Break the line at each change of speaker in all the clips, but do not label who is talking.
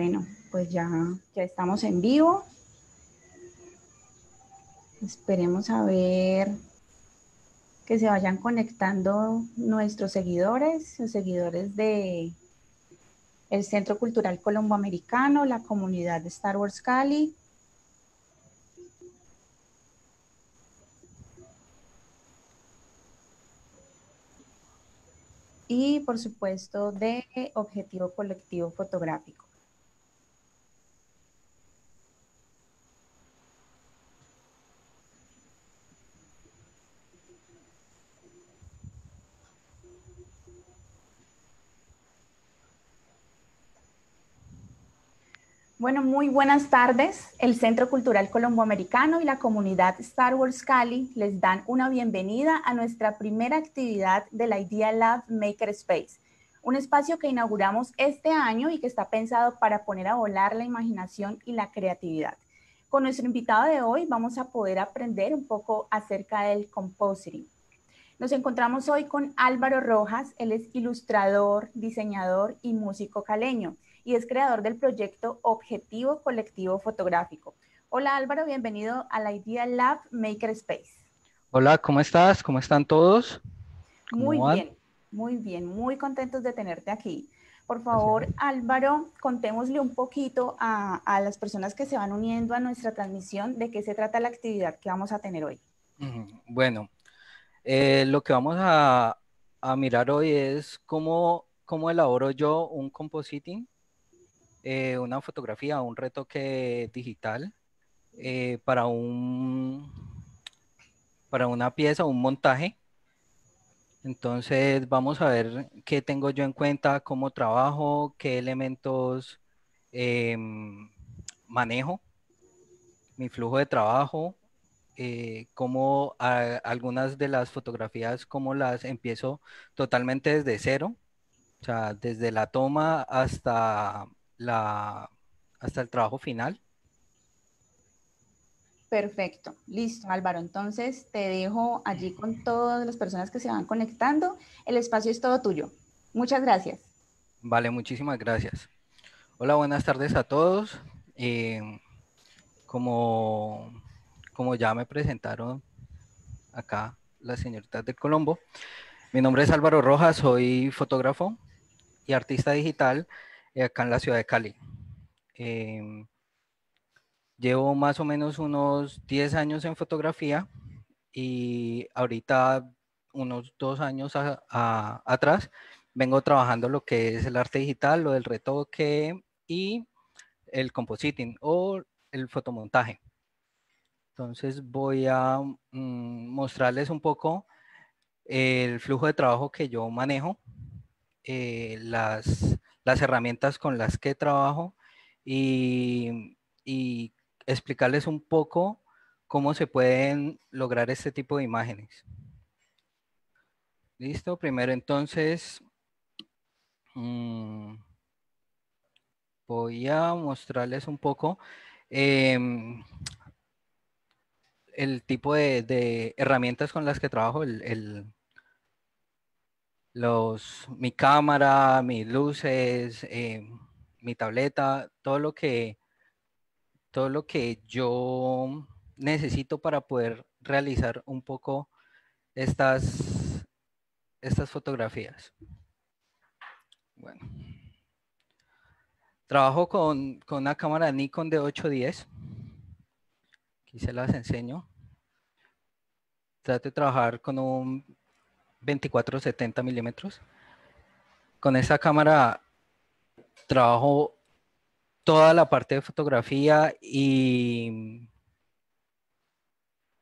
Bueno, pues ya, ya estamos en vivo. Esperemos a ver que se vayan conectando nuestros seguidores, los seguidores de el Centro Cultural Colomboamericano, la comunidad de Star Wars Cali. Y por supuesto de Objetivo Colectivo Fotográfico. Bueno, muy buenas tardes. El Centro Cultural Colomboamericano y la comunidad Star Wars Cali les dan una bienvenida a nuestra primera actividad del Idea Lab Maker Space, un espacio que inauguramos este año y que está pensado para poner a volar la imaginación y la creatividad. Con nuestro invitado de hoy vamos a poder aprender un poco acerca del compositing. Nos encontramos hoy con Álvaro Rojas, él es ilustrador, diseñador y músico caleño y es creador del proyecto Objetivo Colectivo Fotográfico. Hola Álvaro, bienvenido a la Idea Lab Makerspace.
Hola, ¿cómo estás? ¿Cómo están todos?
Muy bien, muy bien, muy contentos de tenerte aquí. Por favor, Álvaro, contémosle un poquito a, las personas que se van uniendo a nuestra transmisión de qué se trata la actividad que vamos a tener hoy.
Bueno, eh, lo que vamos a, mirar hoy es cómo, cómo elaboro yo un compositing eh, una fotografía, un retoque digital eh, para, un, para una pieza, un montaje. Entonces vamos a ver qué tengo yo en cuenta, cómo trabajo, qué elementos em, manejo, mi flujo de trabajo, eh, cómo algunas de las fotografías, cómo las empiezo totalmente desde cero, o sea, desde la toma hasta la, hasta el trabajo final.
Perfecto, listo Álvaro. Entonces te dejo allí con todas las personas que se van conectando. El espacio es todo tuyo. Muchas gracias.
Vale, muchísimas gracias. Hola, buenas tardes a todos. Eh, como, como ya me presentaron acá las señoritas del Colombo, mi nombre es Álvaro Rojas, soy fotógrafo y artista digital acá en la ciudad de Cali. Em, llevo más o menos unos 10 años en fotografía y ahorita unos dos años atrás vengo trabajando lo que es el arte digital, lo del retoque y el compositing o el fotomontaje. Entonces voy a mm, mostrarles un poco el flujo de trabajo que yo manejo, eh, las las herramientas con las que trabajo y, explicarles un poco cómo se pueden lograr este tipo de imágenes. Listo, primero entonces mm, voy a mostrarles un poco em, el tipo de, herramientas con las que trabajo, el, los, mi cámara, mis luces, eh, mi tableta, todo lo que todo lo que yo necesito para poder realizar un poco estas, estas fotografías. Bueno. Trabajo con, con una cámara Nikon de 810. Aquí se las enseño. Trato de trabajar con un 24-70 milímetros. Con esta cámara trabajo toda la parte de fotografía y,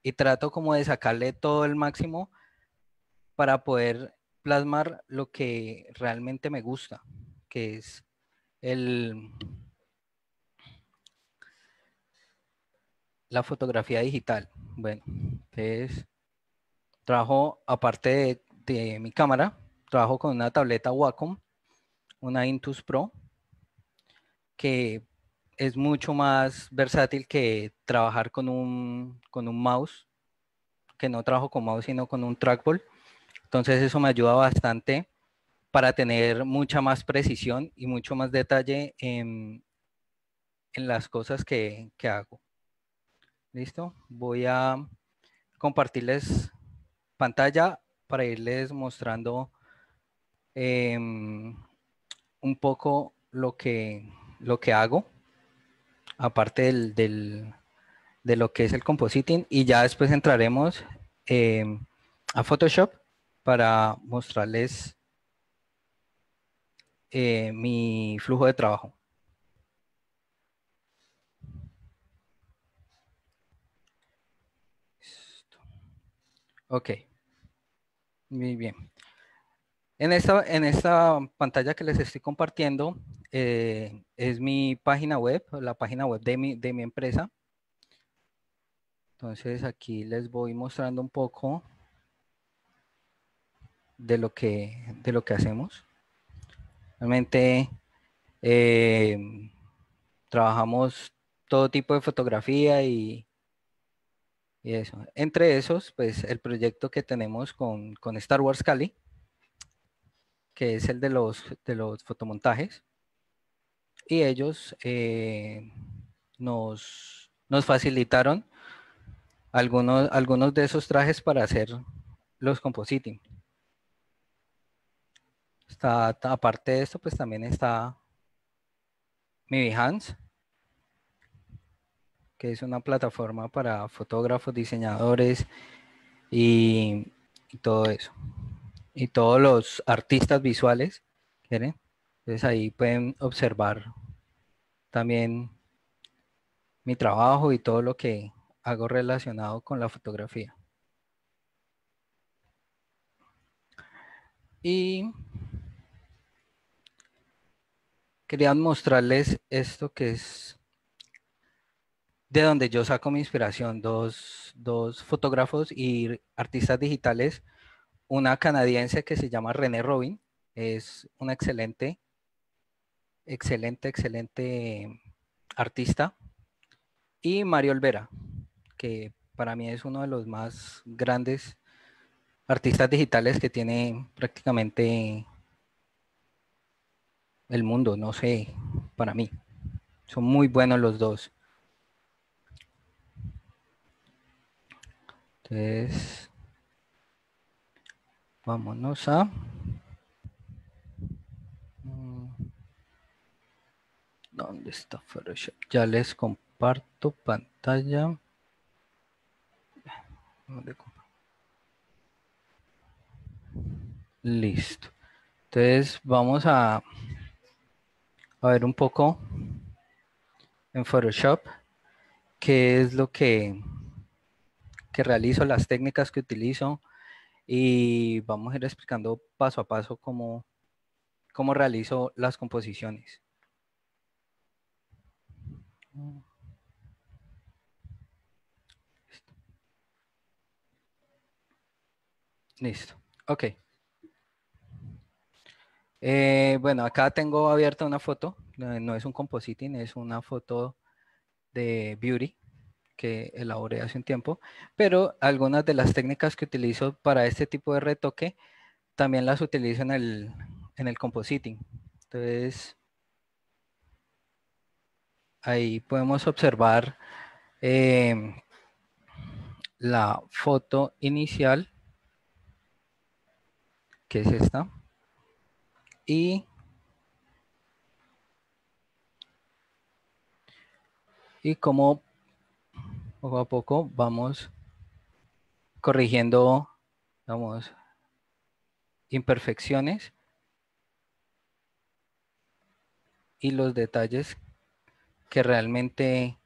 y trato como de sacarle todo el máximo para poder plasmar lo que realmente me gusta, que es el, la fotografía digital. Bueno, entonces trabajo aparte de de mi cámara. Trabajo con una tableta Wacom, una Intus Pro, que es mucho más versátil que trabajar con un, con un mouse, que no trabajo con mouse, sino con un trackball. Entonces eso me ayuda bastante para tener mucha más precisión y mucho más detalle en, en las cosas que, que hago. ¿Listo? Voy a compartirles pantalla para irles mostrando em, un poco lo que, lo que hago, aparte del, de lo que es el compositing, y ya después entraremos em, a Photoshop para mostrarles eh, mi flujo de trabajo. Ok. Muy bien. En esta, en esta pantalla que les estoy compartiendo eh, es mi página web, la página web de mi, de mi empresa. Entonces aquí les voy mostrando un poco de lo que, de lo que hacemos. Realmente eh, trabajamos todo tipo de fotografía y, Entre esos, pues el proyecto que tenemos con, con Star Wars Cali, que es el de los, de los fotomontajes. Y ellos eh, nos, nos facilitaron algunos, algunos de esos trajes para hacer los compositing. Está, aparte de esto, pues también está mi Behance, que es una plataforma para fotógrafos, diseñadores y, todo eso. Y todos los artistas visuales, ¿quieren? Entonces ahí pueden observar también mi trabajo y todo lo que hago relacionado con la fotografía. Y quería mostrarles esto que es de donde yo saco mi inspiración. Dos, dos fotógrafos y artistas digitales. Una canadiense que se llama René Robin. Es una excelente, excelente, excelente artista. Y Mario Olvera, que para mí es uno de los más grandes artistas digitales que tiene prácticamente el mundo, no sé, para mí. Son muy buenos los dos. Entonces, vámonos a... Mm, ¿Dónde está Photoshop? Ya les comparto pantalla. Listo. Entonces vamos a a ver un poco en Photoshop qué es lo que, que realizo, las técnicas que utilizo y vamos a ir explicando paso a paso cómo, cómo realizo las composiciones. Listo. Ok. Eh, bueno, acá tengo abierta una foto, no es un compositing, es una foto de beauty que elaboré hace un tiempo, pero algunas de las técnicas que utilizo para este tipo de retoque también las utilizo en el, en el compositing. Entonces, ahí podemos observar em, la foto inicial, que es esta y y como poco a poco vamos corrigiendo vamos imperfecciones y los detalles que realmente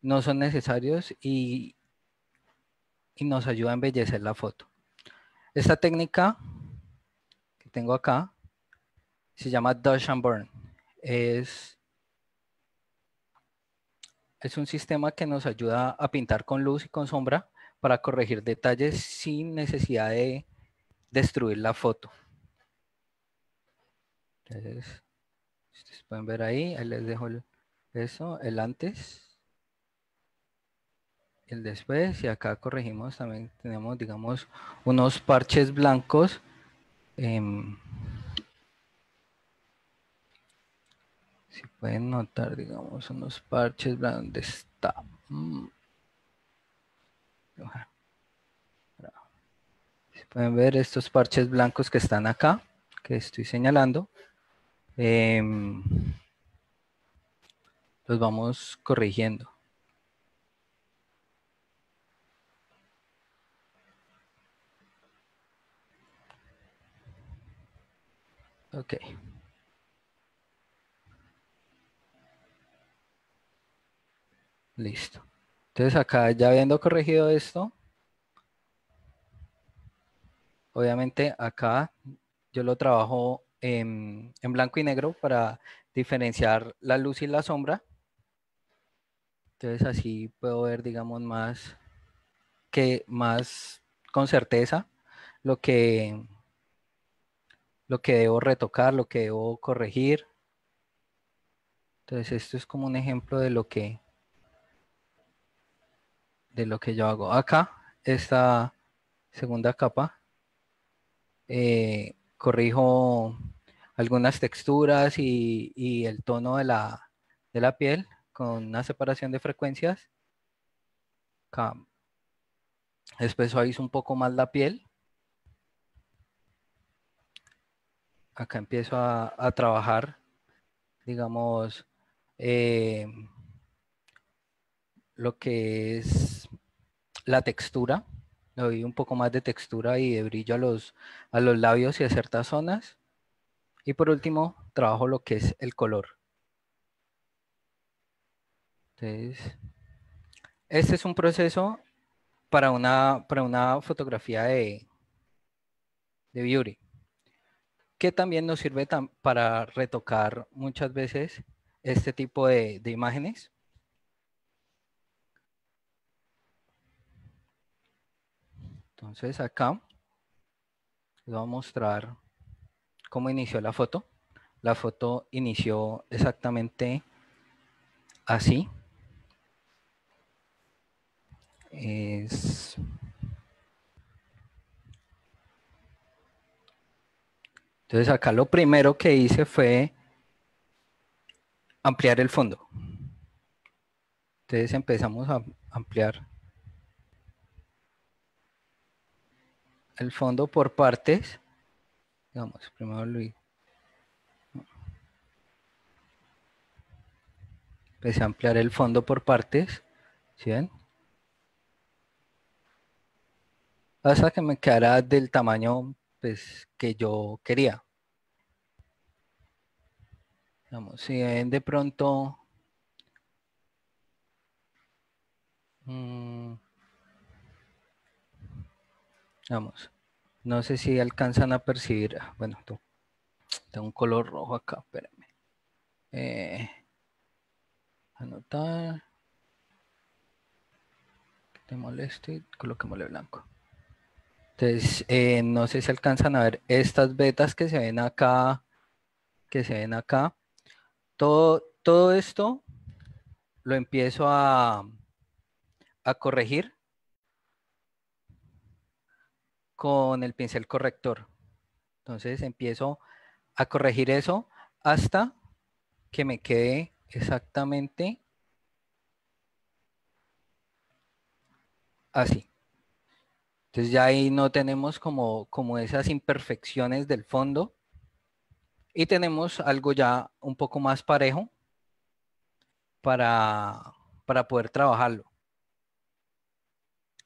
no son necesarios y, y nos ayuda a embellecer la foto. Esta técnica tengo acá se llama Dodge and Burn. Es, es un sistema que nos ayuda a pintar con luz y con sombra para corregir detalles sin necesidad de destruir la foto. Entonces, ustedes pueden ver ahí, ahí les dejo eso, el antes, el después, y acá corregimos también, tenemos, digamos, unos parches blancos Em, Si pueden notar, digamos, unos parches, ¿dónde está? Mm. Si pueden ver estos parches blancos que están acá, que estoy señalando, em, los vamos corrigiendo. Ok. Listo. Entonces acá ya habiendo corregido esto, obviamente acá yo lo trabajo en, blanco y negro para diferenciar la luz y la sombra. Entonces así puedo ver, digamos, más que más con certeza lo que lo que debo retocar, lo que debo corregir. Entonces esto es como un ejemplo de lo que de lo que yo hago. Acá, esta segunda capa, eh, corrijo algunas texturas y, el tono de la, de la, piel con una separación de frecuencias. Acá. Después suavizo un poco más la piel. Acá empiezo a, trabajar, digamos, eh, lo que es la textura. Le doy un poco más de textura y de brillo a los, a los labios y a ciertas zonas. Y por último, trabajo lo que es el color. Entonces, este es un proceso para una, para una fotografía de, de beauty, que también nos sirve para retocar muchas veces este tipo de, de imágenes. Entonces acá les voy a mostrar cómo inició la foto. La foto inició exactamente así. Entonces acá lo primero que hice fue ampliar el fondo. Entonces empezamos a ampliar el fondo por partes. Digamos, primero lo Empecé a ampliar el fondo por partes. ¿Sí ven? Hasta que me quedara del tamaño pues, que yo quería. Digamos, si ven de pronto... Mm, Vamos. No sé si alcanzan a percibir. Ah, bueno, tengo un color rojo acá, espérenme. Eh, anotar. te moleste, coloquémosle blanco. Entonces, eh, no sé si alcanzan a ver estas vetas que se ven acá, que se ven acá. Todo, todo esto lo empiezo a, a corregir con el pincel corrector. Entonces empiezo a corregir eso hasta que me quede exactamente así. Entonces ya ahí no tenemos como, como esas imperfecciones del fondo y tenemos algo ya un poco más parejo para, para poder trabajarlo.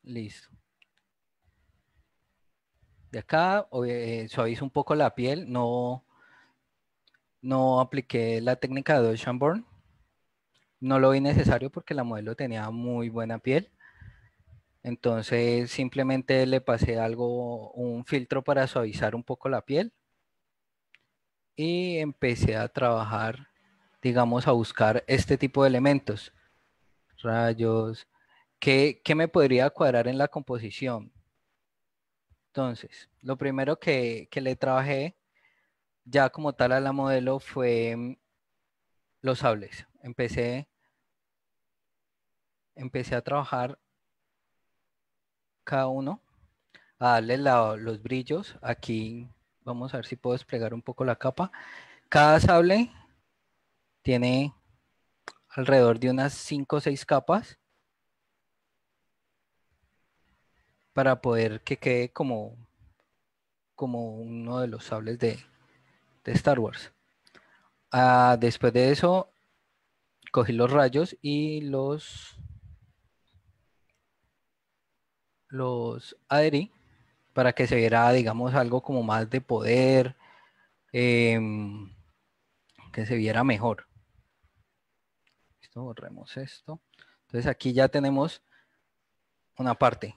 Listo. De acá eh, suavizo un poco la piel, no, no apliqué la técnica de Ocean No lo vi necesario porque la modelo tenía muy buena piel. Entonces simplemente le pasé algo, un filtro para suavizar un poco la piel. Y empecé a trabajar, digamos, a buscar este tipo de elementos. Rayos. ¿Qué, qué me podría cuadrar en la composición? Entonces, lo primero que, le trabajé ya como tal a la modelo fue mm, los sables. Empecé, empecé a trabajar cada uno, a darle los brillos. Aquí vamos a ver si puedo desplegar un poco la capa. Cada sable tiene alrededor de unas 5 o 6 capas para poder que quede como, como uno de los sables de, Star Wars. Ah, después de eso, cogí los rayos y los, los adherí para que se viera, digamos, algo como más de poder, em, que se viera mejor. Listo, borremos esto. Entonces aquí ya tenemos una parte.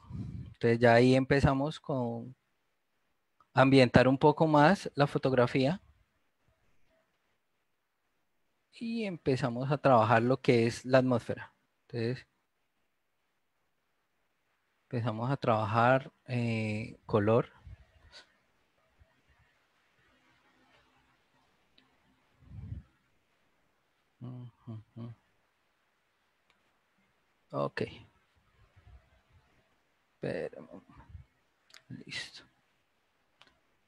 Entonces ya ahí empezamos con ambientar un poco más la fotografía. Y empezamos a trabajar lo que es la atmósfera. Entonces empezamos a trabajar eh, color. Ok. Listo.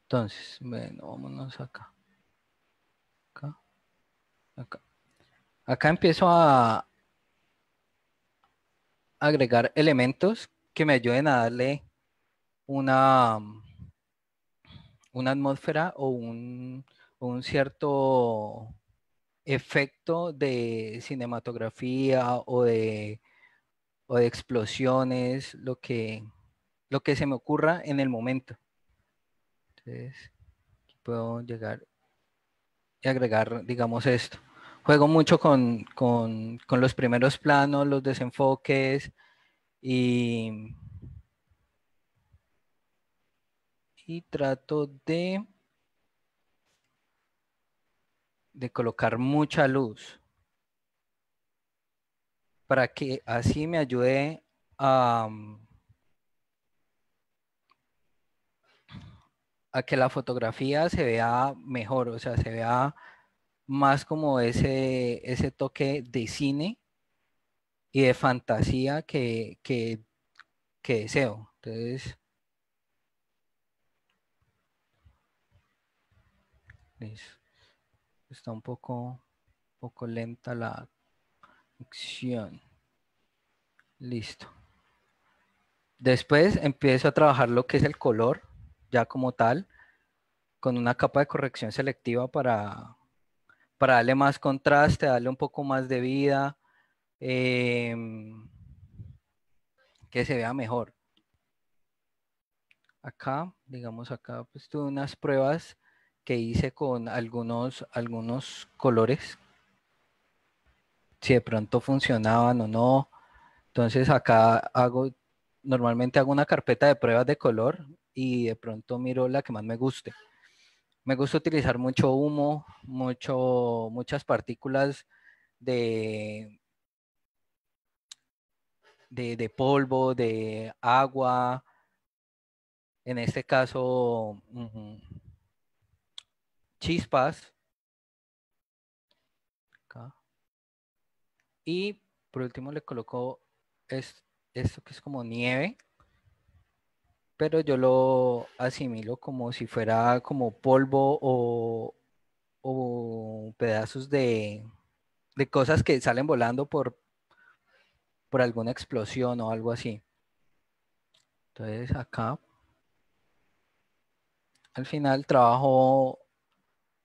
Entonces, bueno, vámonos acá. Acá. Acá. Acá empiezo a agregar elementos que me ayuden a darle una, una atmósfera o un, un cierto efecto de cinematografía o de, o de explosiones, lo que, lo que se me ocurra en el momento. Entonces, puedo llegar y agregar, digamos, esto. Juego mucho con, con, con los primeros planos, los desenfoques y, y trato de de colocar mucha luz para que así me ayude a, a que la fotografía se vea mejor, o sea, se vea más como ese, ese toque de cine y de fantasía que, que, que deseo. Entonces, está un poco, poco lenta la Listo. Después empiezo a trabajar lo que es el color, ya como tal, con una capa de corrección selectiva para, para darle más contraste, darle un poco más de vida, em, que se vea mejor. Acá, digamos acá, pues tuve unas pruebas que hice con algunos, algunos colores, si de pronto funcionaban o no. Entonces acá hago, normalmente hago una carpeta de pruebas de color y de pronto miro la que más me guste. Me gusta utilizar mucho humo, mucho, muchas partículas de, de, polvo, de agua. En este caso, chispas. Y por último le coloco esto que es como nieve. Pero yo lo asimilo como si fuera como polvo o, pedazos de, de cosas que salen volando por, por alguna explosión o algo así. Entonces acá al final trabajo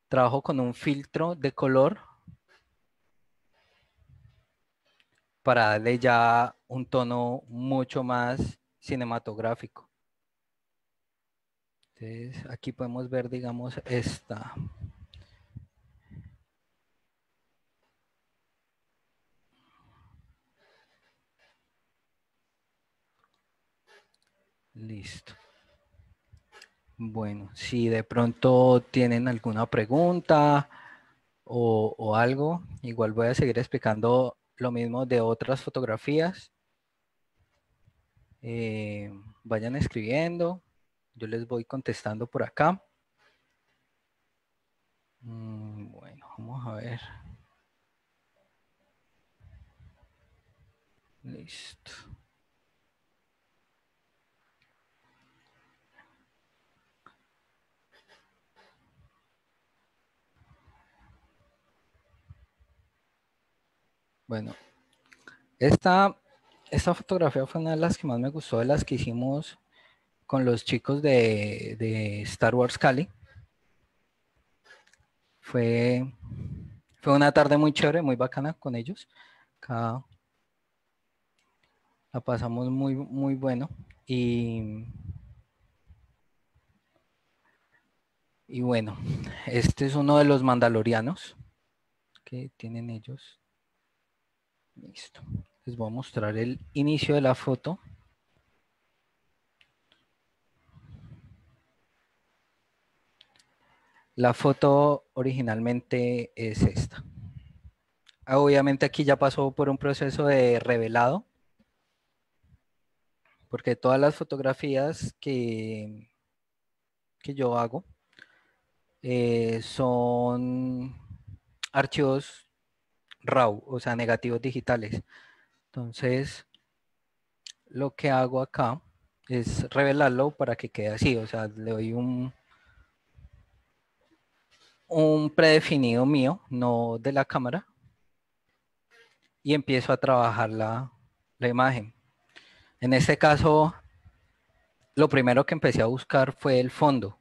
trabajo con un filtro de color para darle ya un tono mucho más cinematográfico. Entonces, aquí podemos ver, digamos, esta. Listo. Bueno, si de pronto tienen alguna pregunta o, algo, igual voy a seguir explicando lo mismo de otras fotografías. Eh, vayan escribiendo, yo les voy contestando por acá. Mm, bueno, vamos a ver. Listo. Bueno, esta, esta fotografía fue una de las que más me gustó de las que hicimos con los chicos de, de Star Wars Cali. Fue, fue una tarde muy chévere, muy bacana con ellos. Acá la pasamos muy, muy bueno. Y, y bueno, este es uno de los mandalorianos que tienen ellos. Listo. Les voy a mostrar el inicio de la foto. La foto originalmente es esta. Obviamente aquí ya pasó por un proceso de revelado, porque todas las fotografías que, que yo hago eh, son archivos RAW, o sea, negativos digitales. Entonces, lo que hago acá es revelarlo para que quede así, o sea, le doy un, un predefinido mío, no de la cámara, y empiezo a trabajar la, la imagen. En este caso, lo primero que empecé a buscar fue el fondo.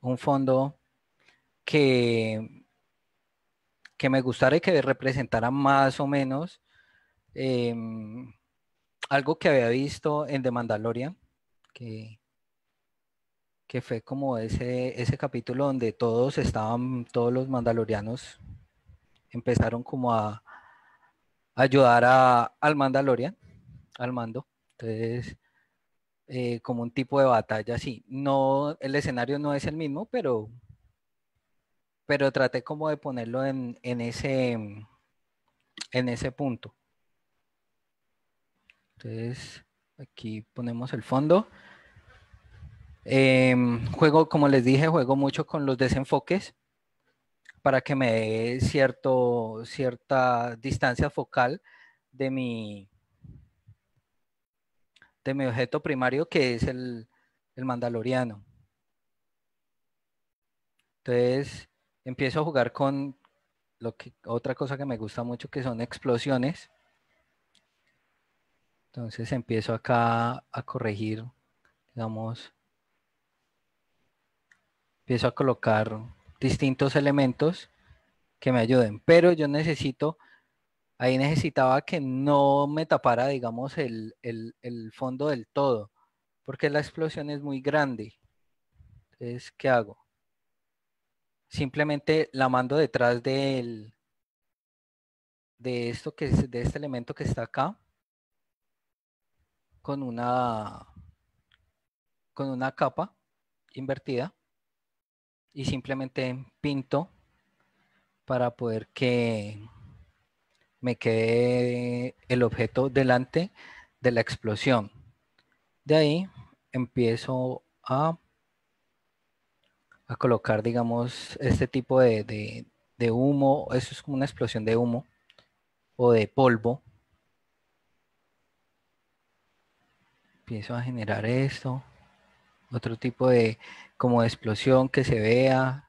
Un fondo que, que me gustara y que representara más o menos em, algo que había visto en The Mandalorian, que, que fue como ese, ese capítulo donde todos estaban, todos los mandalorianos empezaron como a, ayudar a, al Mandalorian, al mando. Entonces, eh, como un tipo de batalla así. No, el escenario no es el mismo, pero, pero traté como de ponerlo en, en ese, en ese punto. Entonces, aquí ponemos el fondo. Em, juego, como les dije, juego mucho con los desenfoques para que me dé cierto, cierta distancia focal de mi, de mi objeto primario que es el, el mandaloriano. Entonces empiezo a jugar con lo que, otra cosa que me gusta mucho que son explosiones. Entonces empiezo acá a corregir, digamos, empiezo a colocar distintos elementos que me ayuden, pero yo necesito, ahí necesitaba que no me tapara, digamos, el, fondo del todo, porque la explosión es muy grande. Entonces, ¿qué hago? Simplemente la mando detrás del, de esto que es, de este elemento que está acá, con una, con una capa invertida y simplemente pinto para poder que me quede el objeto delante de la explosión. De ahí empiezo a, a colocar, digamos, este tipo de, de humo. Eso es como una explosión de humo o de polvo. Empiezo a generar esto otro tipo de como de explosión que se vea.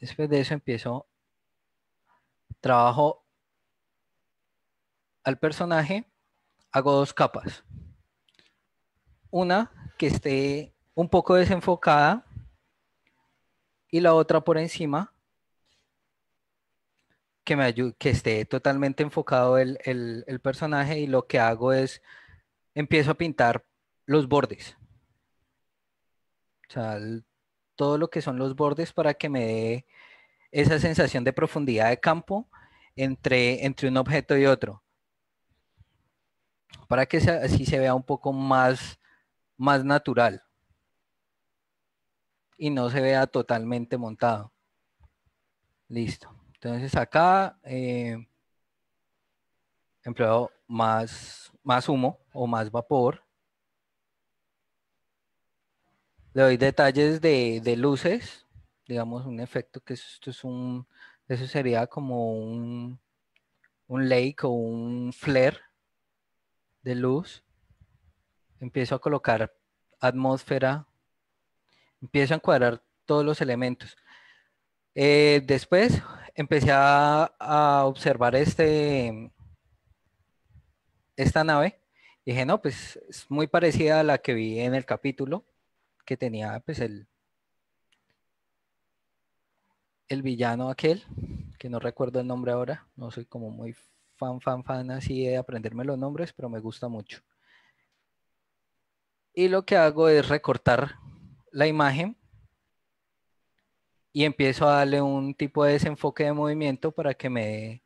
Después de eso empiezo, trabajo al personaje, hago dos capas. Una que esté un poco desenfocada y la otra por encima que me ayude, que esté totalmente enfocado el, el personaje y lo que hago es empiezo a pintar los bordes sea, todo lo que son los bordes para que me dé esa sensación de profundidad de campo entre, entre un objeto y otro. Para que así se vea un poco más, más natural y no se vea totalmente montado. Listo. Entonces acá eh, empleo más, más humo o más vapor Le doy detalles de, luces, digamos un efecto que esto es un, eso sería como un, un lake o un flare de luz. Empiezo a colocar atmósfera, empiezo a encuadrar todos los elementos. Eh, después empecé a, observar este, esta nave. Y dije, no, pues es muy parecida a la que vi en el capítulo, que tenía pues el, el villano aquel, que no recuerdo el nombre ahora, no soy como muy fan, fan, fan así de aprenderme los nombres, pero me gusta mucho. Y lo que hago es recortar la imagen y empiezo a darle un tipo de desenfoque de movimiento para que me dé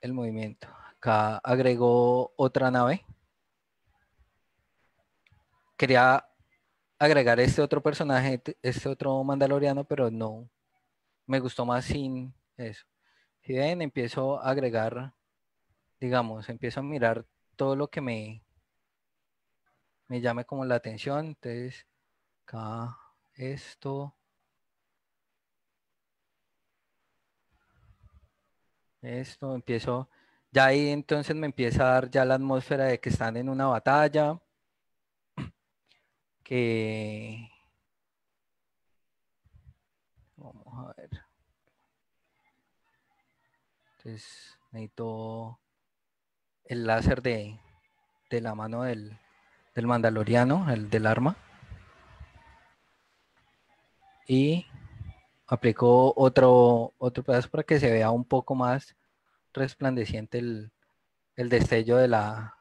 el movimiento. Acá agregó otra nave. Quería agregar este otro personaje, este otro mandaloriano, pero no. Me gustó más sin eso. Si ven, empiezo a agregar, digamos, empiezo a mirar todo lo que me, me llame como la atención. Entonces, acá esto. Esto empiezo, ya ahí entonces me empieza a dar ya la atmósfera de que están en una batalla, que... Vamos a ver. Entonces necesito el láser de, de la mano del, del mandaloriano, el del arma y aplico otro, otro pedazo para que se vea un poco más resplandeciente el, destello de la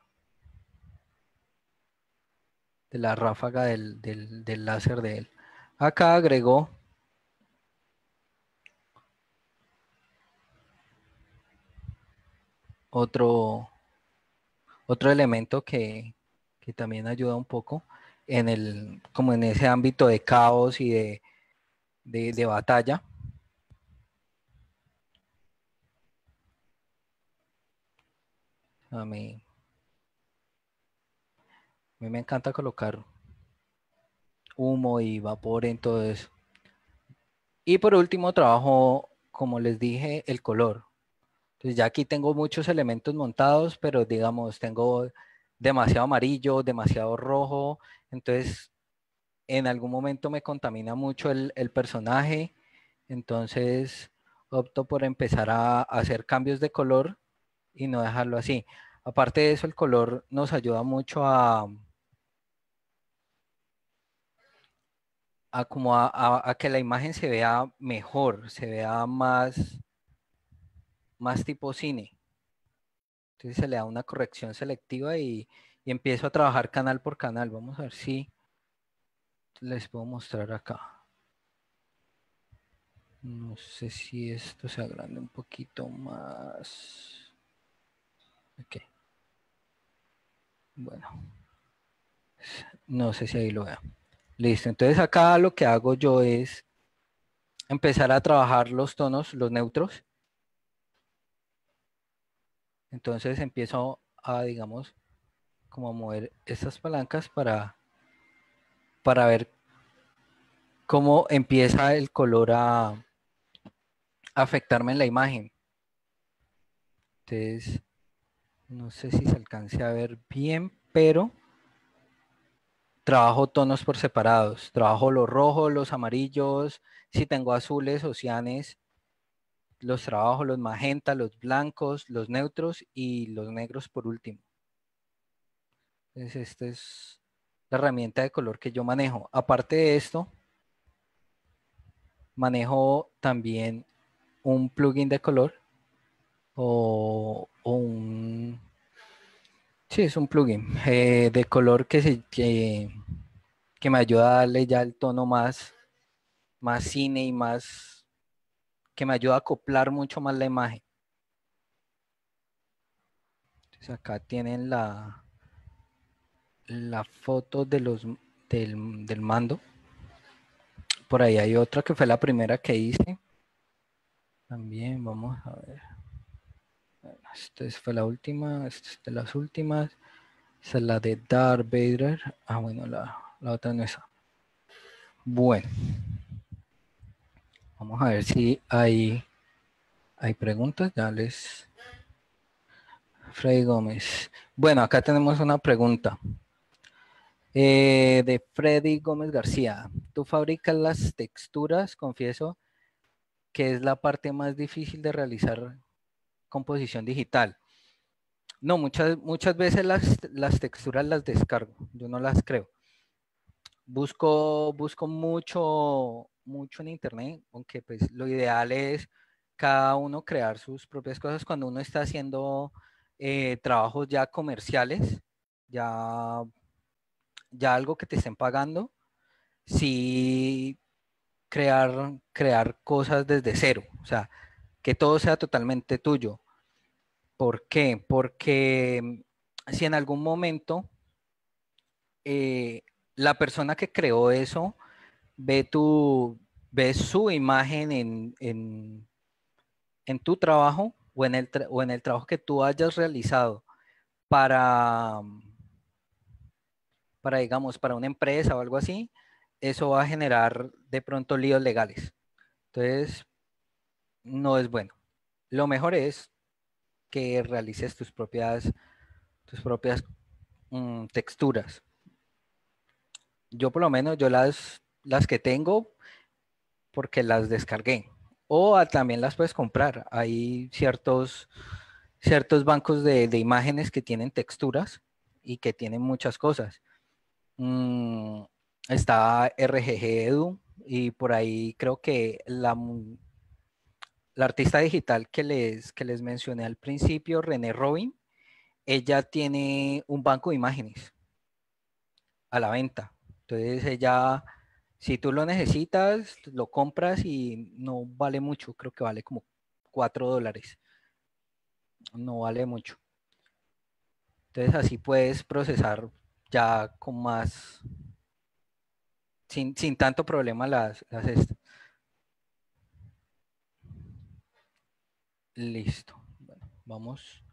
de la ráfaga del, del, láser de él. Acá agregó otro, otro elemento que, que, también ayuda un poco en el, como en ese ámbito de caos y de, de, batalla. A mí, a mí me encanta colocar humo y vapor en todo eso. Y por último trabajo, como les dije, el color. Entonces ya aquí tengo muchos elementos montados, pero digamos, tengo demasiado amarillo, demasiado rojo. Entonces en algún momento me contamina mucho el, personaje, entonces opto por empezar a, hacer cambios de color y no dejarlo así. Aparte de eso, el color nos ayuda mucho a, como a, que la imagen se vea mejor, se vea más, más tipo cine. Entonces se le da una corrección selectiva y, y empiezo a trabajar canal por canal. Vamos a ver si les puedo mostrar acá. No sé si esto se agranda un poquito más. Ok. Bueno. No sé si ahí lo veo. Listo. Entonces acá lo que hago yo es empezar a trabajar los tonos, los neutros. Entonces empiezo a, digamos, como a mover estas palancas para para ver cómo empieza el color a, afectarme en la imagen. Entonces, no sé si se alcance a ver bien, pero trabajo tonos por separados. Trabajo los rojos, los amarillos, si tengo azules o los trabajo los magenta, los blancos, los neutros y los negros por último. Entonces, este es herramienta de color que yo manejo. Aparte de esto, manejo también un plugin de color o, un... Sí, es un plugin eh, de color que, se, que, me ayuda a darle ya el tono más, más cine y más... que me ayuda a acoplar mucho más la imagen. Entonces acá tienen la, la foto de los, del, mando. Por ahí hay otra que fue la primera que hice. También vamos a ver. esta fue la última, esta es de las últimas. Esa es la de Darth Vader. Ah, bueno, la, la otra no es. Bueno. Vamos a ver si hay, hay preguntas. Ya les... Freddy Gómez. Bueno, acá tenemos una pregunta. Eh, de Freddy Gómez García. Tú fabricas las texturas, confieso que es la parte más difícil de realizar composición digital. No, muchas, muchas veces las, las texturas las descargo, yo no las creo. Busco, busco mucho, mucho en internet, aunque pues lo ideal es cada uno crear sus propias cosas cuando uno está haciendo eh, trabajos ya comerciales, ya, ya algo que te estén pagando, sí crear, crear cosas desde cero, o sea, que todo sea totalmente tuyo. ¿Por qué? Porque si en algún momento eh, la persona que creó eso ve, tu, ve su imagen en, en, tu trabajo o en, el o en el trabajo que tú hayas realizado para, para, digamos, para una empresa o algo así, eso va a generar de pronto líos legales. Entonces, no es bueno. Lo mejor es que realices tus propias, tus propias mm, texturas. Yo por lo menos, yo las, las que tengo, porque las descargué. O también las puedes comprar. Hay ciertos, ciertos bancos de, imágenes que tienen texturas y que tienen muchas cosas. Mm, está RGG Edu y por ahí creo que la, la artista digital que les, que les mencioné al principio, René Robin, ella tiene un banco de imágenes a la venta. Entonces ella, si tú lo necesitas, lo compras y no vale mucho, creo que vale como 4 dólares. No vale mucho. Entonces así puedes procesar ya con más, sin, tanto problema las, las Listo. Bueno, vamos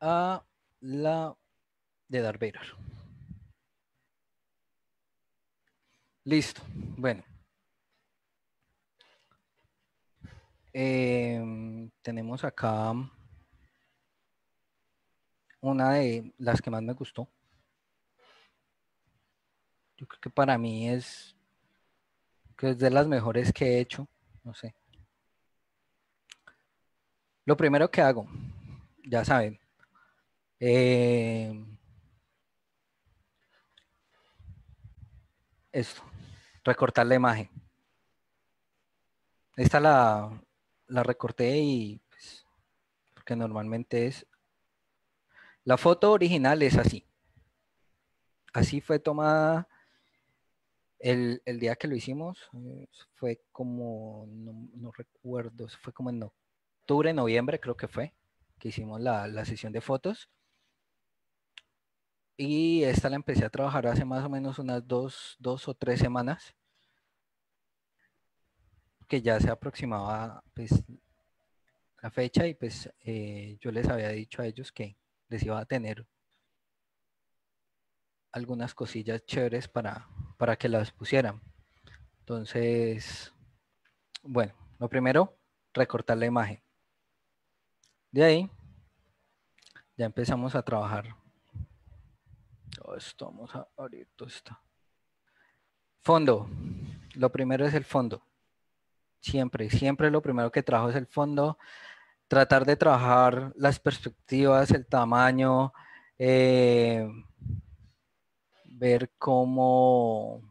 a la de Darth Listo. Bueno. Em, tenemos acá una de las que más me gustó. Yo creo que para mí es, que es de las mejores que he hecho. No sé. Lo primero que hago, ya saben, eh, esto, recortar la imagen. Esta la, la recorté y pues, porque normalmente es la foto original es así. Así fue tomada el, día que lo hicimos. Fue como, no, no recuerdo, fue como en octubre, noviembre creo que fue, que hicimos la, sesión de fotos. Y esta la empecé a trabajar hace más o menos unas dos, dos o tres semanas. Que ya se aproximaba pues, la fecha y pues eh, yo les había dicho a ellos que les iba a tener algunas cosillas chéveres para, para que las pusieran. Entonces, bueno, lo primero, recortar la imagen. De ahí ya empezamos a trabajar. Esto vamos a todo esto. Fondo. Lo primero es el fondo. Siempre, siempre lo primero que trabajo es el fondo. Tratar de trabajar las perspectivas, el tamaño, eh, ver cómo...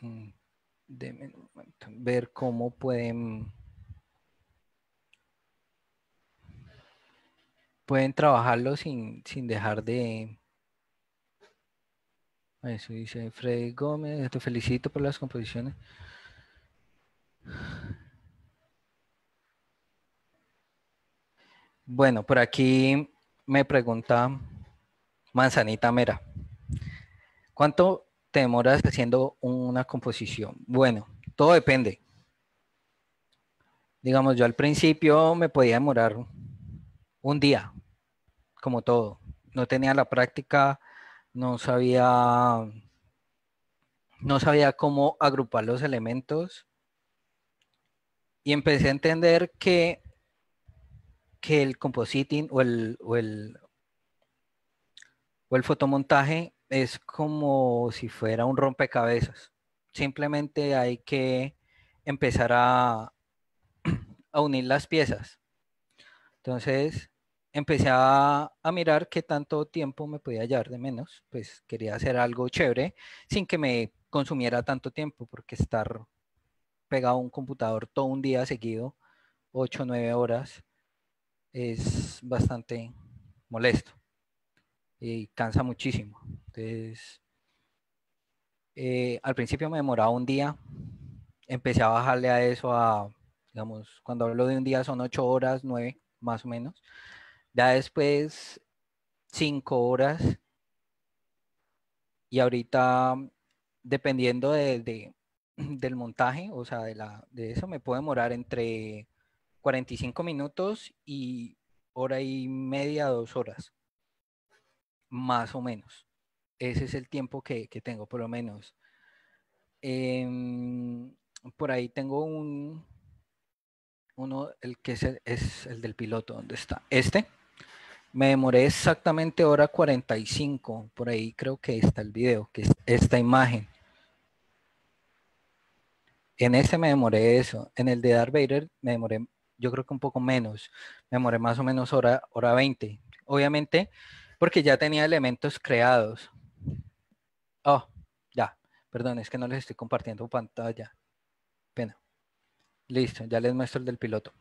Mm, ver cómo pueden pueden trabajarlo sin, dejar de... Eso dice Freddy Gómez, te felicito por las composiciones. Bueno, por aquí me pregunta Manzanita Mera. ¿Cuánto te demoras haciendo una composición? Bueno, todo depende. Digamos, yo al principio me podía demorar un día, como todo. No tenía la práctica, no sabía, no sabía cómo agrupar los elementos. Y empecé a entender que, que el compositing o el, o el, o el fotomontaje es como si fuera un rompecabezas. Simplemente hay que empezar a, a unir las piezas. Entonces empecé a, a, mirar qué tanto tiempo me podía hallar de menos. Pues quería hacer algo chévere sin que me consumiera tanto tiempo, porque estar pegado a un computador todo un día seguido, 8 o 9 horas, es bastante molesto y cansa muchísimo. Entonces, eh, al principio me demoraba un día, empecé a bajarle a eso a, digamos, cuando hablo de un día son 8 horas, 9 más o menos. Ya después 5 horas. Y ahorita, dependiendo de, del montaje, o sea, de, la, de eso, me puede demorar entre 45 minutos y hora y media, dos horas. Más o menos. Ese es el tiempo que, tengo, por lo menos. Em, por ahí tengo un, uno, el que es el, es el del piloto, ¿dónde está? Este. Me demoré exactamente hora 45. Por ahí creo que está el video, que es esta imagen. En este me demoré eso. En el de Darth Vader me demoré, yo creo que un poco menos. Me demoré más o menos hora, hora 20. Obviamente, porque ya tenía elementos creados. Oh, ya. Perdón, es que no les estoy compartiendo pantalla. Pena. Listo, ya les muestro el del piloto.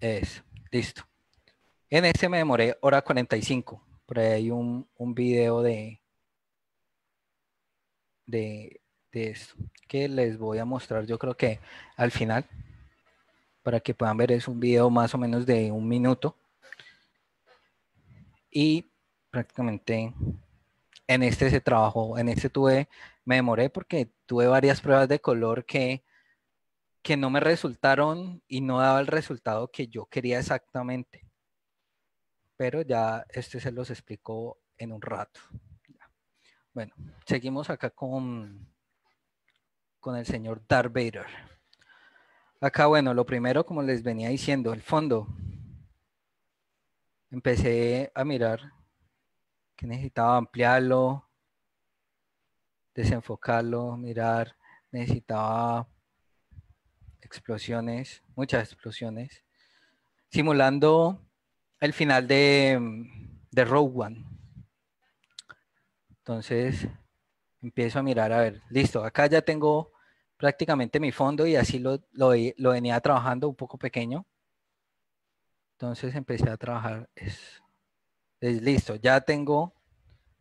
Es, listo. En este me demoré hora 45. Por ahí hay un, un video de, de, de esto que les voy a mostrar yo creo que al final para que puedan ver es un video más o menos de un minuto y prácticamente en este se trabajó en este tuve me demoré porque tuve varias pruebas de color que que no me resultaron y no daba el resultado que yo quería exactamente pero ya este se los explico en un rato bueno seguimos acá con con el señor Darth Vader. Acá, bueno, lo primero, como les venía diciendo, el fondo. Empecé a mirar que necesitaba ampliarlo, desenfocarlo, mirar, necesitaba explosiones, muchas explosiones, simulando el final de, de Rogue One. Entonces, empiezo a mirar, a ver, listo, acá ya tengo prácticamente mi fondo y así lo, lo, venía trabajando un poco pequeño. Entonces empecé a trabajar, es, es listo, ya tengo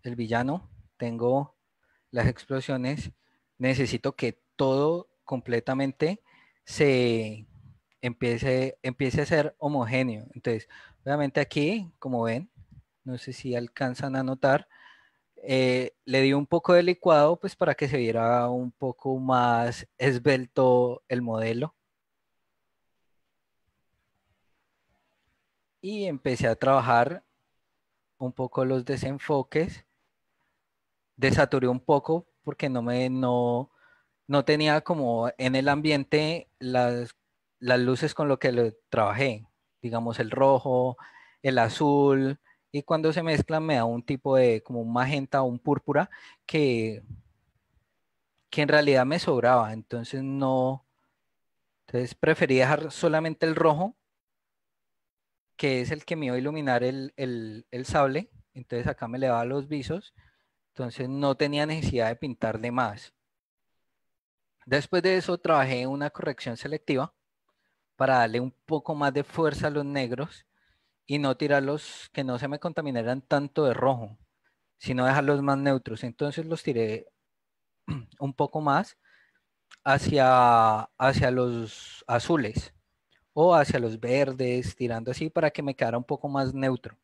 el villano, tengo las explosiones, necesito que todo completamente se empiece, empiece a ser homogéneo. Entonces, obviamente aquí, como ven, no sé si alcanzan a notar, eh, le di un poco de licuado pues para que se viera un poco más esbelto el modelo. Y empecé a trabajar un poco los desenfoques. Desaturé un poco porque no me no, no tenía como en el ambiente las, las luces con lo que trabajé. Digamos el rojo, el azul, y cuando se mezclan me da un tipo de como un magenta o un púrpura que, que en realidad me sobraba, entonces no, entonces preferí dejar solamente el rojo, que es el que me iba a iluminar el, el sable, entonces acá me le daba los visos, entonces no tenía necesidad de pintar de más. Después de eso trabajé una corrección selectiva para darle un poco más de fuerza a los negros y no tirarlos que no se me contaminaran tanto de rojo, sino dejarlos más neutros. Entonces los tiré un poco más hacia, hacia los azules o hacia los verdes, tirando así para que me quedara un poco más neutro.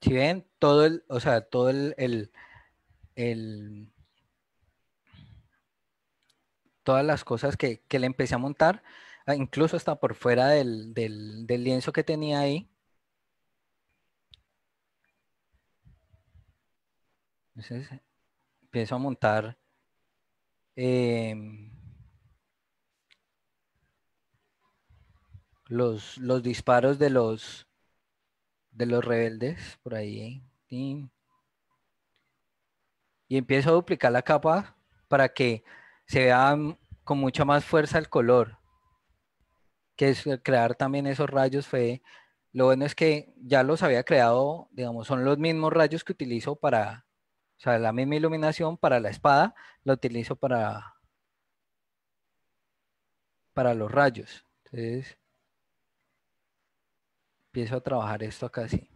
Si ven, todo el, o sea, todo el, el todas las cosas que, que le empecé a montar, Ah, incluso está por fuera del, lienzo que tenía ahí. Entonces empiezo a montar em, los, los disparos de los de los rebeldes por ahí. Y empiezo a duplicar la capa para que se vea con mucha más fuerza el color. Que es crear también esos rayos fue, lo bueno es que ya los había creado, digamos, son los mismos rayos que utilizo para, o sea, la misma iluminación para la espada, la utilizo para, para los rayos. Entonces, empiezo a trabajar esto acá así.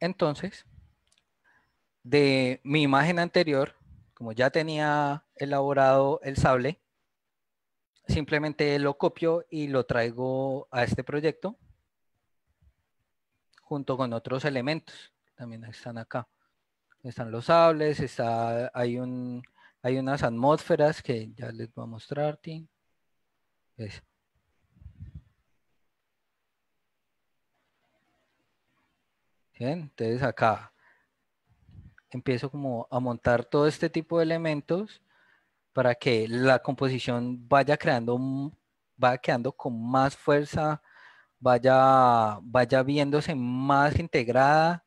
Entonces, de mi imagen anterior, como ya tenía elaborado el sable, simplemente lo copio y lo traigo a este proyecto junto con otros elementos. También están acá. Están los sables, está, hay, un, hay unas atmósferas que ya les voy a mostrar. Bien, entonces acá empiezo como a montar todo este tipo de elementos para que la composición vaya creando, vaya quedando con más fuerza, vaya, vaya viéndose más integrada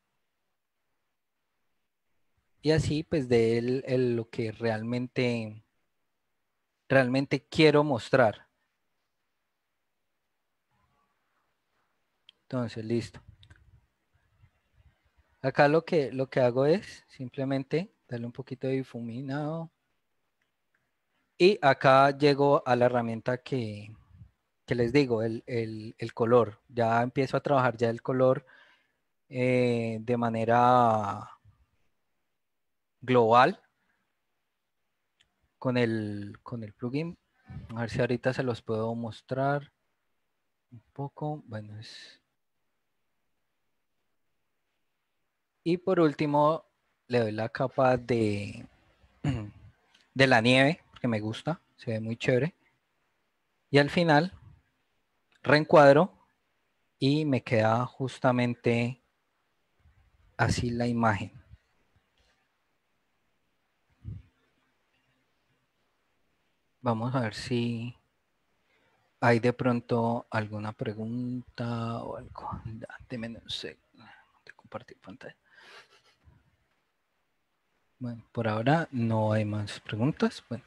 y así pues de él lo que realmente realmente quiero mostrar. Entonces, listo. Acá lo que, lo que hago es simplemente darle un poquito de difuminado. Y acá llego a la herramienta que, les digo, el, color. Ya empiezo a trabajar ya el color eh, de manera global con el, con el plugin. A ver si ahorita se los puedo mostrar un poco. Bueno, es Y por último, le doy la capa de, de la nieve, porque me gusta, se ve muy chévere. Y al final, reencuadro y me queda justamente así la imagen. Vamos a ver si hay de pronto alguna pregunta o algo. Deme un de compartir pantalla. Bueno, por ahora no hay más preguntas. Bueno.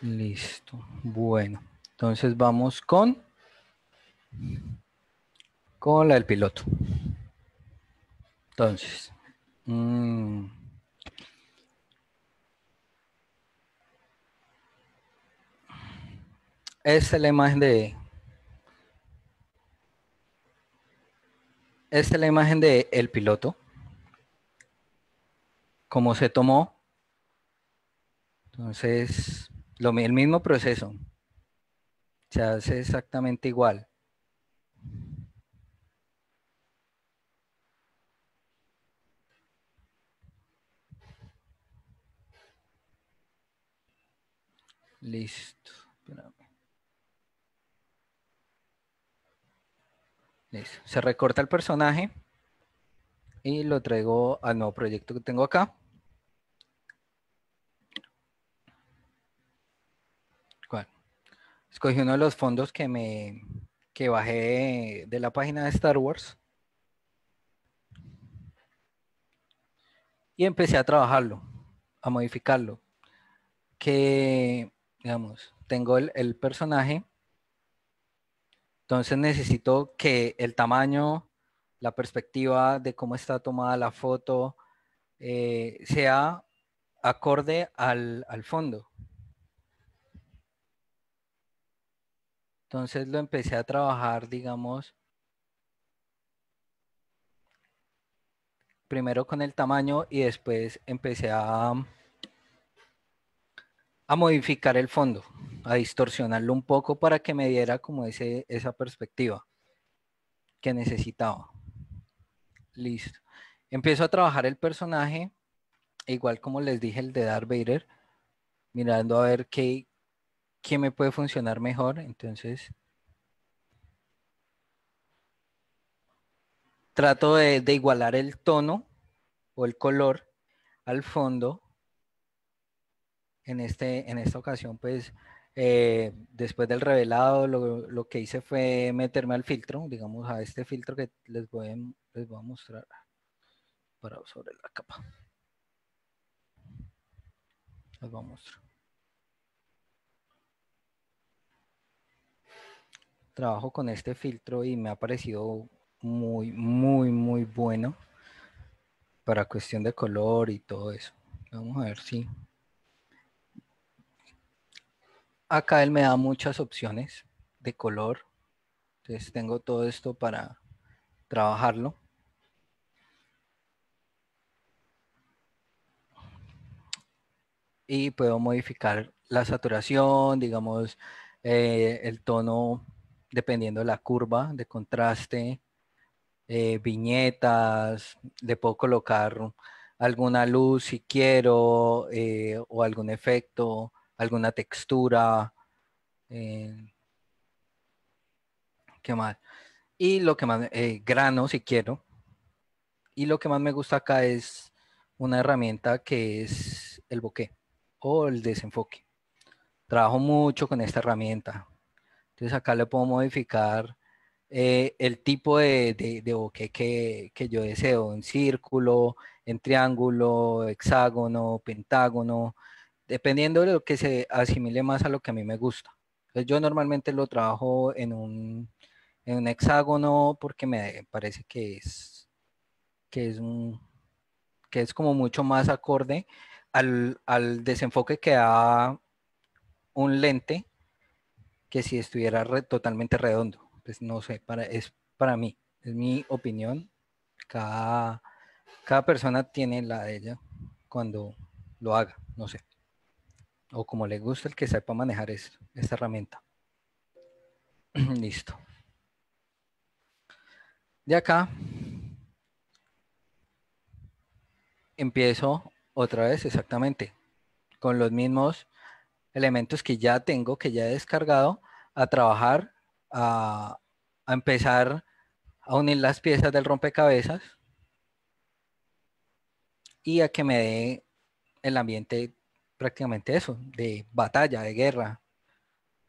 Listo. Bueno, entonces vamos con con la del piloto. Entonces, mm, esta es la imagen de Esta es la imagen del el piloto. Cómo se tomó. Entonces, lo, el mismo proceso. Se hace exactamente igual. Listo. Se recorta el personaje y lo traigo al nuevo proyecto que tengo acá. Escogí uno de los fondos que me que bajé de la página de Star Wars. Y empecé a trabajarlo, a modificarlo. Que, digamos, tengo el personaje entonces necesito que el tamaño, la perspectiva de cómo está tomada la foto, eh, sea acorde al, fondo. Entonces lo empecé a trabajar, digamos, primero con el tamaño y después empecé a, a modificar el fondo a distorsionarlo un poco para que me diera como ese, esa perspectiva que necesitaba. Listo. Empiezo a trabajar el personaje, igual como les dije el de Darth Vader, mirando a ver qué, qué me puede funcionar mejor. Entonces, trato de, de igualar el tono o el color al fondo. En, este, en esta ocasión, pues Eh, después del revelado, lo, que hice fue meterme al filtro, digamos a este filtro que les voy, a, les voy a mostrar para sobre la capa. Les voy a mostrar. Trabajo con este filtro y me ha parecido muy, muy, muy bueno para cuestión de color y todo eso. Vamos a ver si acá él me da muchas opciones de color. Entonces tengo todo esto para trabajarlo. Y puedo modificar la saturación, digamos, eh, el tono dependiendo de la curva de contraste, eh, viñetas, le puedo colocar alguna luz si quiero eh, o algún efecto alguna textura. Eh, ¿Qué más? Y lo que más, eh, grano si quiero. Y lo que más me gusta acá es una herramienta que es el bokeh o el desenfoque. Trabajo mucho con esta herramienta. Entonces acá le puedo modificar eh, el tipo de, de, bokeh que, que, yo deseo, en círculo, en triángulo, hexágono, pentágono dependiendo de lo que se asimile más a lo que a mí me gusta. yo normalmente lo trabajo en un, en un hexágono porque me parece que es, que es, un, que es como mucho más acorde al, desenfoque que da un lente que si estuviera totalmente redondo. Pues no sé, para, es para mí, es mi opinión. Cada, cada persona tiene la de ella cuando lo haga, no sé o como le gusta el que sepa manejar esta herramienta. Listo. De acá empiezo otra vez exactamente con los mismos elementos que ya tengo, que ya he descargado, a trabajar, a, a empezar a unir las piezas del rompecabezas y a que me dé el ambiente prácticamente eso, de batalla, de guerra.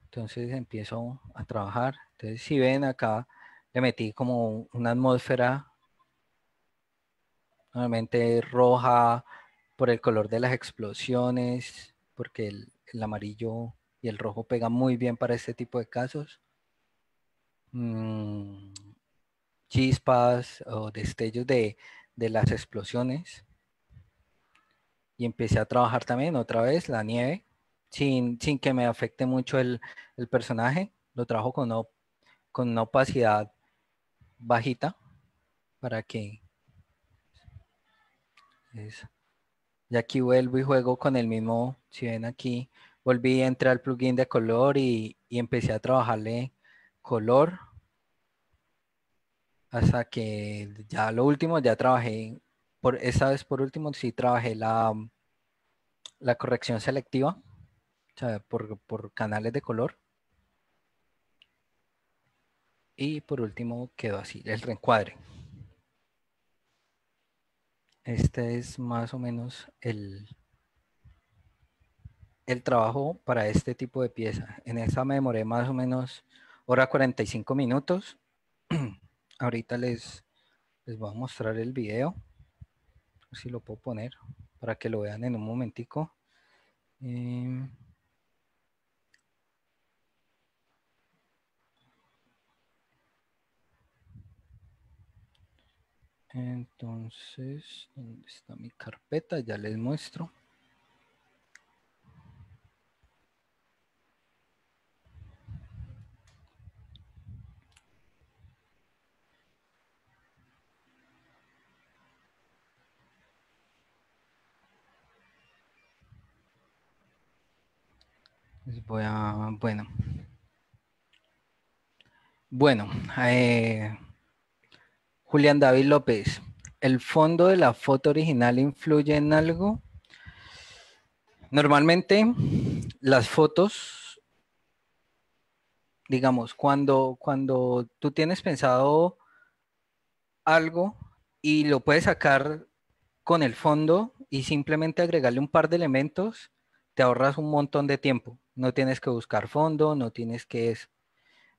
Entonces empiezo a trabajar. Entonces si ven acá, le metí como una atmósfera, normalmente roja, por el color de las explosiones, porque el, amarillo y el rojo pegan muy bien para este tipo de casos. Mm, chispas o destellos de, de las explosiones y empecé a trabajar también otra vez la nieve sin, sin que me afecte mucho el, personaje. Lo trabajo con, con una opacidad bajita para que... Y aquí vuelvo y juego con el mismo, si ven aquí, volví, a entrar al plugin de color y, y empecé a trabajarle color hasta que ya lo último ya trabajé por esta vez por último sí trabajé la, la corrección selectiva, o sea, por, por canales de color. Y por último quedó así, el reencuadre. Este es más o menos el, el trabajo para este tipo de pieza. En esta me demoré más o menos hora 45 minutos. Ahorita les, les voy a mostrar el video si lo puedo poner para que lo vean en un momentico. Em, entonces, ¿dónde está mi carpeta? Ya les muestro. Bueno. Bueno, eh, Julián David López, ¿el fondo de la foto original influye en algo? Normalmente las fotos, digamos, cuando, cuando tú tienes pensado algo y lo puedes sacar con el fondo y simplemente agregarle un par de elementos, te ahorras un montón de tiempo No tienes que buscar fondo, no tienes que...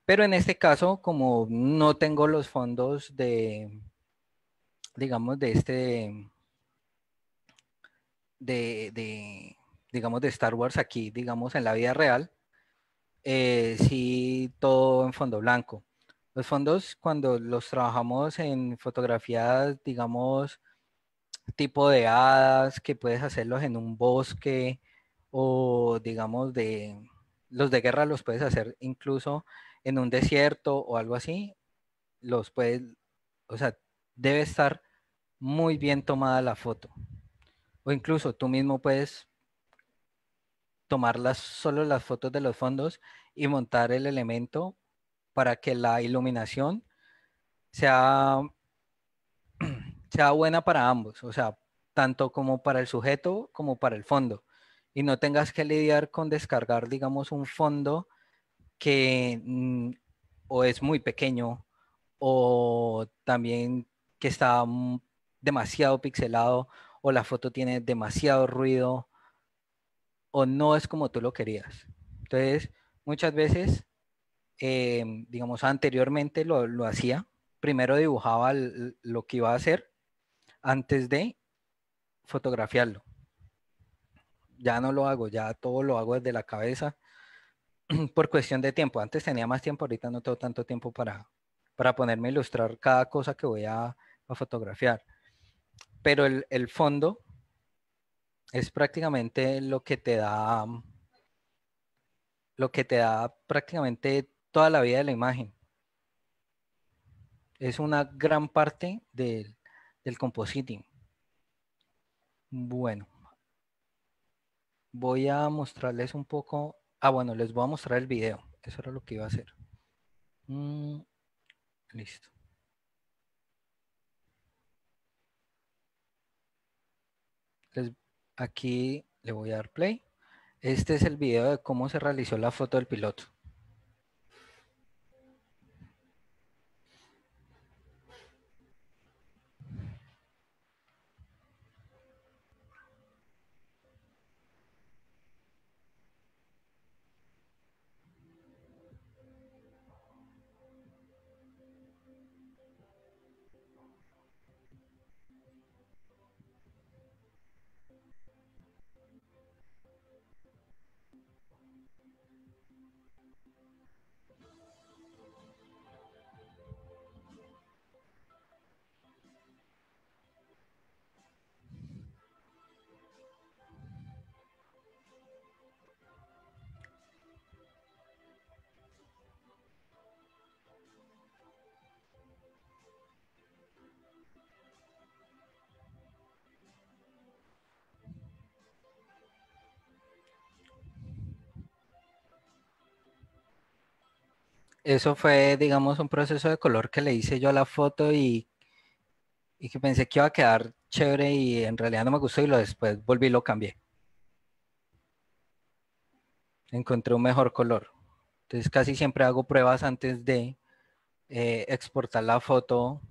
Pero en este caso, como no tengo los fondos de, digamos, de este, de, digamos, de Star Wars aquí, digamos, en la vida real, eh, sí, todo en fondo blanco. Los fondos, cuando los trabajamos en fotografías, digamos, tipo de hadas, que puedes hacerlos en un bosque o, digamos, de los de guerra los puedes hacer incluso en un desierto o algo así, los puedes, o sea, debe estar muy bien tomada la foto. O incluso tú mismo puedes tomar las, solo las fotos de los fondos y montar el elemento para que la iluminación sea, sea buena para ambos, o sea, tanto como para el sujeto como para el fondo. Y no tengas que lidiar con descargar, digamos, un fondo que mm, o es muy pequeño o también que está demasiado pixelado o la foto tiene demasiado ruido o no es como tú lo querías. Entonces, muchas veces, em, digamos, anteriormente lo, lo, hacía. Primero dibujaba lo que iba a hacer antes de fotografiarlo. Ya no lo hago, ya todo lo hago desde la cabeza por cuestión de tiempo. Antes tenía más tiempo, ahorita no tengo tanto tiempo para, para ponerme a ilustrar cada cosa que voy a, fotografiar. Pero el, el, fondo es prácticamente lo que te da lo que te da prácticamente toda la vida de la imagen. Es una gran parte del, del compositing. Bueno, voy a mostrarles un poco Ah, bueno, les voy a mostrar el video. Eso era lo que iba a hacer. Mm, listo. aquí le voy a dar play. Este es el video de cómo se realizó la foto del piloto. Eso fue, digamos, un proceso de color que le hice yo a la foto y, y que pensé que iba a quedar chévere y en realidad no me gustó y lo después volví y lo cambié. Encontré un mejor color. Entonces casi siempre hago pruebas antes de eh, exportar la foto.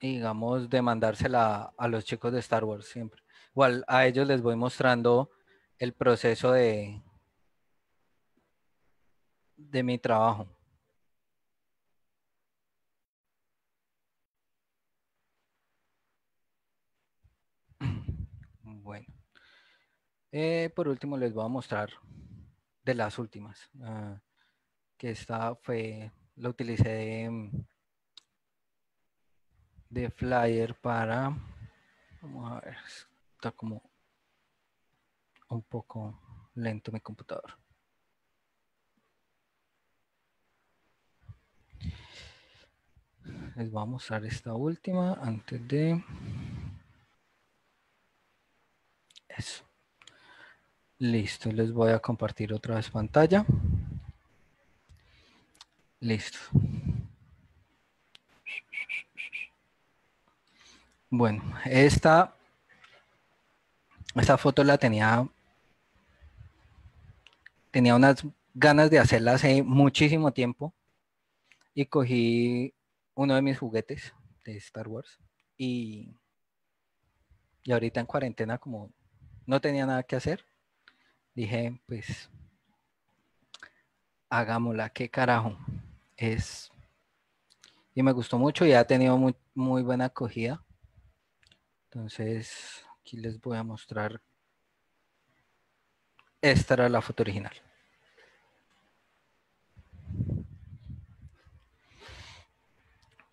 digamos, de mandársela a los chicos de Star Wars siempre. Igual a ellos les voy mostrando el proceso de, de mi trabajo. Bueno, eh, por último les voy a mostrar de las últimas, ah, que esta fue, la utilicé de, de flyer para, vamos a ver, está como un poco lento mi computador. Les voy a mostrar esta última antes de... Eso. Listo, les voy a compartir otra vez pantalla. Listo. Bueno, esta, esta foto la tenía tenía unas ganas de hacerla hace muchísimo tiempo y cogí uno de mis juguetes de Star Wars y, Y ahorita en cuarentena, como no tenía nada que hacer, dije, pues, hagámosla, qué carajo. Es. Y me gustó mucho y ha tenido muy, muy buena acogida. Entonces, aquí les voy a mostrar. Esta era la foto original.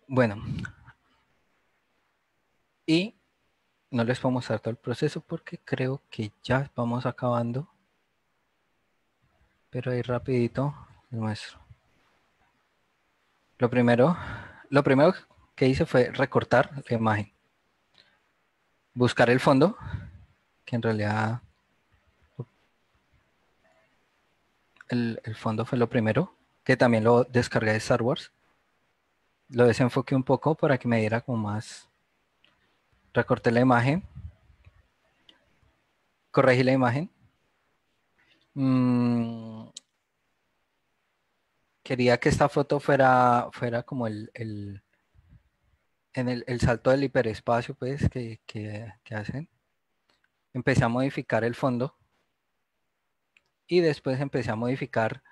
Bueno, y no les puedo mostrar todo el proceso porque creo que ya vamos acabando. Pero ahí rapidito les muestro. Lo primero, lo primero que hice fue recortar la imagen. Buscar el fondo, que en realidad el, el fondo fue lo primero, que también lo descargué de Star Wars. Lo desenfoqué un poco para que me diera como más recorté la imagen, corregí la imagen. Mm, quería que esta foto fuera, fuera como el, en el, salto del hiperespacio pues que, que, hacen. Empecé a modificar el fondo y después empecé a modificar,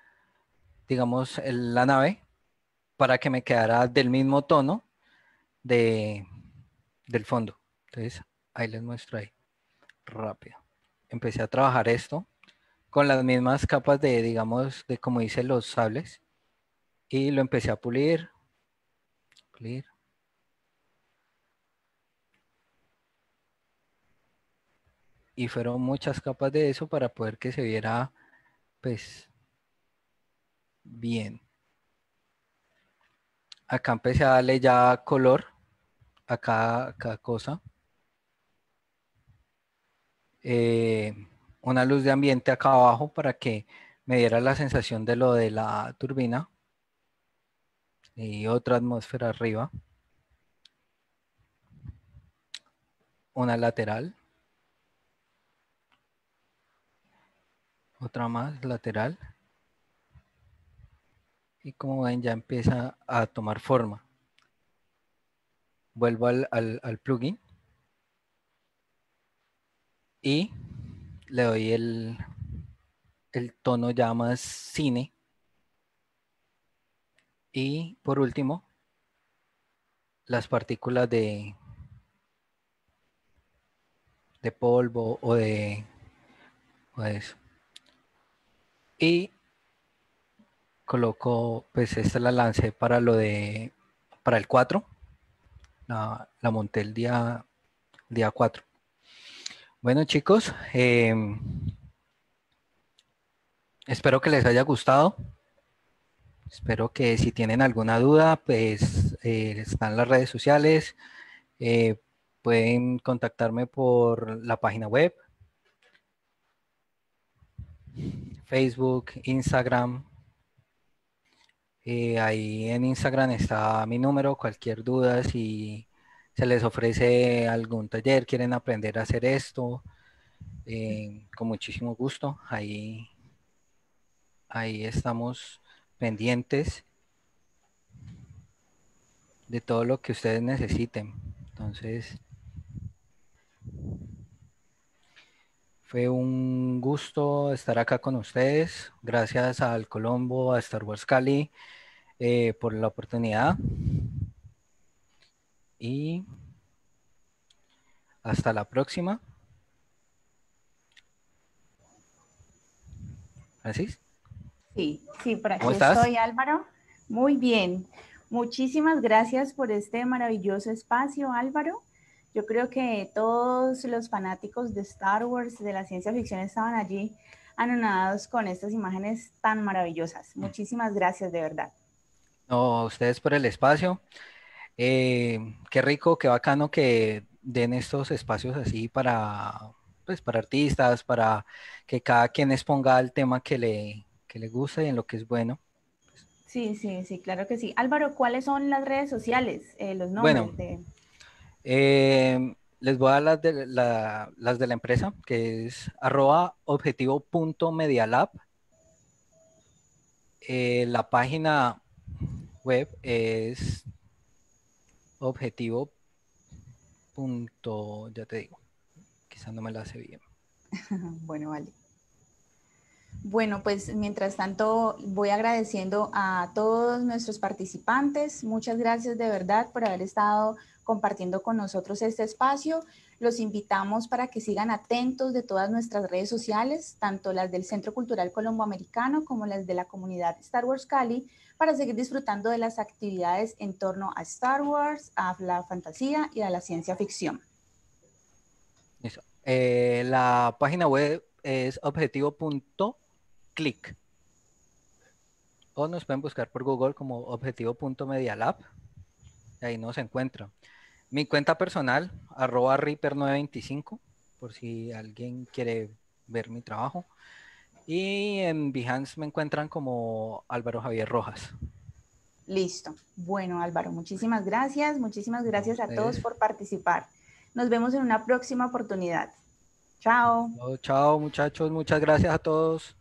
digamos, la nave para que me quedara del mismo tono de, del fondo. Entonces, ahí les muestro ahí. Rápido. Empecé a trabajar esto con las mismas capas de, digamos, de como hice los sables. Y lo empecé a pulir. Pulir. Y fueron muchas capas de eso para poder que se viera, pues, bien. Acá empecé a darle ya color a cada cosa. Eh, una luz de ambiente acá abajo para que me diera la sensación de lo de la turbina y otra atmósfera arriba. Una lateral. Otra más lateral. Y como ven ya empieza a tomar forma. Vuelvo al, al plugin y le doy el, el tono ya más cine. Y por último, las partículas de, de polvo o de, o eso. Y coloco, pues esta la lancé para lo de, para el 4. La, monté el día, día 4. Bueno chicos, em, espero que les haya gustado. Espero que si tienen alguna duda, pues eh, están las redes sociales. Eh, pueden contactarme por la página web, Facebook, Instagram. Eh, ahí en Instagram está mi número, cualquier duda, si se les ofrece algún taller, quieren aprender a hacer esto, eh, con muchísimo gusto. Ahí, ahí estamos pendientes de todo lo que ustedes necesiten. Entonces, fue un gusto estar acá con ustedes. Gracias al Colombo, a Star Wars Cali eh, por la oportunidad y hasta la próxima. ¿Así?
Sí, sí, por aquí estoy, Álvaro. Muy bien. Muchísimas gracias por este maravilloso espacio, Álvaro. Yo creo que todos los fanáticos de Star Wars, de la ciencia ficción, estaban allí anonadados con estas imágenes tan maravillosas. Muchísimas gracias, de verdad.
No, a ustedes por el espacio. Eh, qué rico, qué bacano que den estos espacios así para, pues, para artistas, para que cada quien exponga el tema que le, que le gusta y en lo que es bueno.
Sí, sí, sí, claro que sí. Álvaro, ¿cuáles son las redes sociales? Eh, los nombres
bueno, eh, les voy a dar las de la, las de la empresa, que es arroba objetivo.medialab. Eh, la página web es objetivo punto, ya te digo, quizás no me la hace bien.
bueno, vale. Bueno, pues mientras tanto voy agradeciendo a todos nuestros participantes. Muchas gracias de verdad por haber estado compartiendo con nosotros este espacio. Los invitamos para que sigan atentos de todas nuestras redes sociales, tanto las del Centro Cultural Colomboamericano como las de la comunidad Star Wars Cali, para seguir disfrutando de las actividades en torno a Star Wars, a la fantasía y a la ciencia ficción.
Eh, la página web es objetivo.click. O nos pueden buscar por Google como objetivo.medialab. Ahí nos encuentran. Mi cuenta personal, arroba Reaper925, por si alguien quiere ver mi trabajo. Y en Behance me encuentran como Álvaro Javier Rojas.
Listo. Bueno, Álvaro, muchísimas gracias. Muchísimas gracias a todos por participar. Nos vemos en una próxima oportunidad. Chao.
Chao, muchachos. Muchas gracias a todos.